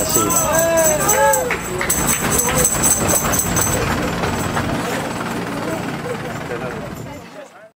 assim.